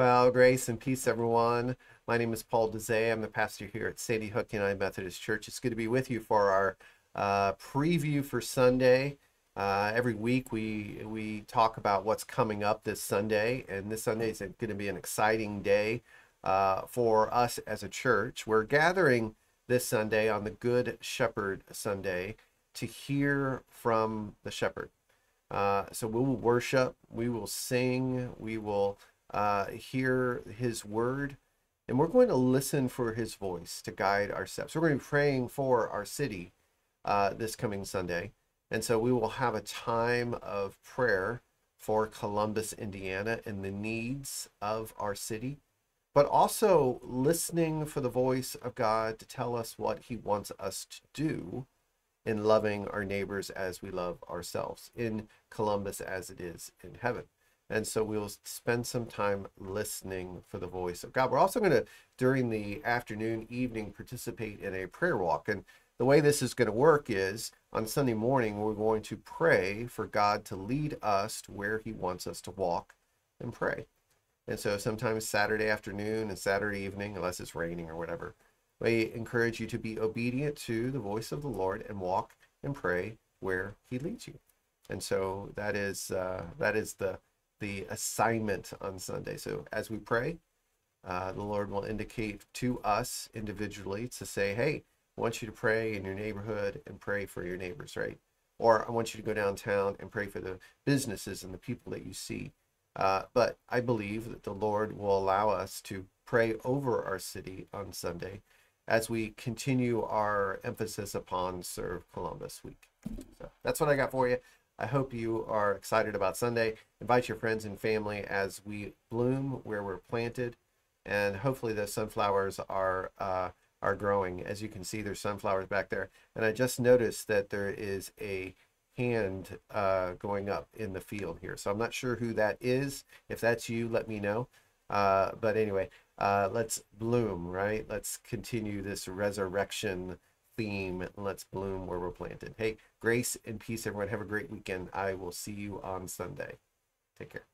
Well, grace and peace, everyone. My name is Paul Dezay. I'm the pastor here at Sandy Hook United Methodist Church. It's good to be with you for our uh, preview for Sunday. Uh, every week we we talk about what's coming up this Sunday, and this Sunday is going to be an exciting day uh, for us as a church. We're gathering this Sunday on the Good Shepherd Sunday to hear from the Shepherd. Uh, so we will worship, we will sing, we will uh, hear His word, and we're going to listen for His voice to guide our steps. We're going to be praying for our city uh, this coming Sunday, and so we will have a time of prayer for Columbus, Indiana, and the needs of our city, but also listening for the voice of God to tell us what He wants us to do in loving our neighbors as we love ourselves in Columbus as it is in heaven. And so we'll spend some time listening for the voice of God. We're also going to, during the afternoon, evening, participate in a prayer walk. And the way this is going to work is on Sunday morning, we're going to pray for God to lead us to where He wants us to walk and pray. And so sometimes Saturday afternoon and Saturday evening, unless it's raining or whatever, we encourage you to be obedient to the voice of the Lord and walk and pray where He leads you. And so that is uh, that is the the assignment on Sunday. So as we pray, uh, the Lord will indicate to us individually to say, "Hey, I want you to pray in your neighborhood and pray for your neighbors, right? Or I want you to go downtown and pray for the businesses and the people that you see." Uh, but I believe that the Lord will allow us to pray over our city on Sunday as we continue our emphasis upon Serve Columbus Week. So that's what I got for you. I hope you are excited about Sunday. Invite your friends and family as we bloom where we're planted, and hopefully the sunflowers are uh, are growing. As you can see, there's sunflowers back there, and I just noticed that there is a hand uh, going up in the field here. So I'm not sure who that is. If that's you, let me know. Uh, but anyway, uh, let's bloom, right? Let's continue this resurrection theme. Let's bloom where we're planted. Hey, grace and peace, everyone. Have a great weekend. I will see you on Sunday. Take care.